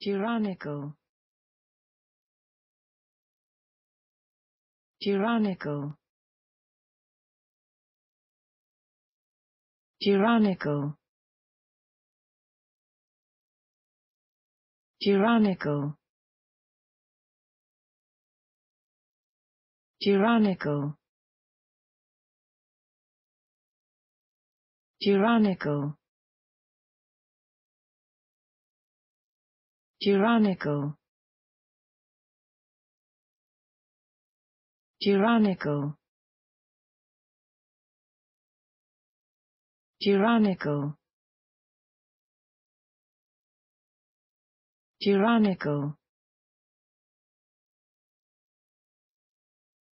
Duranickel Duranickel Duranickel Duranickel Duranickel Duranickel Duranickel Duranickel Duranickel Duranickel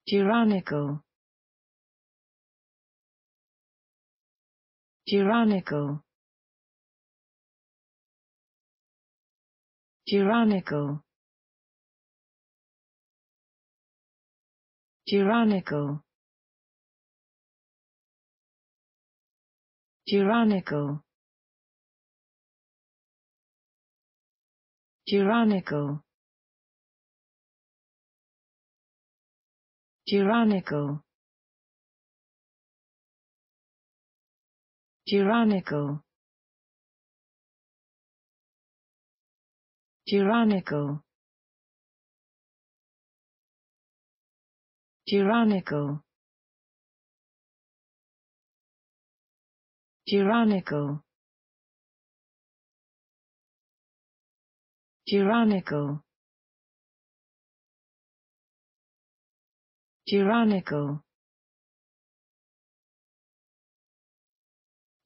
Duranickel Duranickel Duranickel Duranickel Duranickel Duranickel Duranickel Duranickel Duranickel Duranickel Duranickel Duranickel Duranickel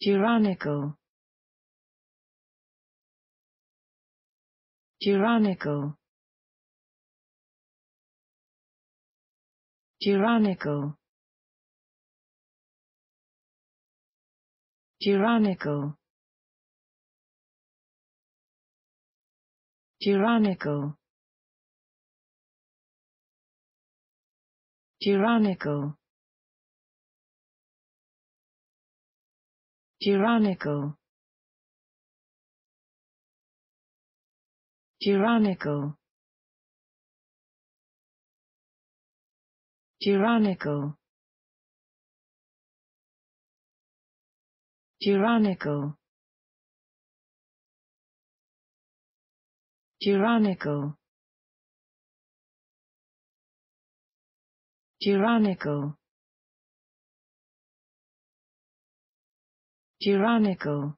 Duranickel Duranickel Duranickel Duranickel Duranickel Duranickel Duranickel Duranickel Duranickel Duranickel Duranickel Duranickel Duranickel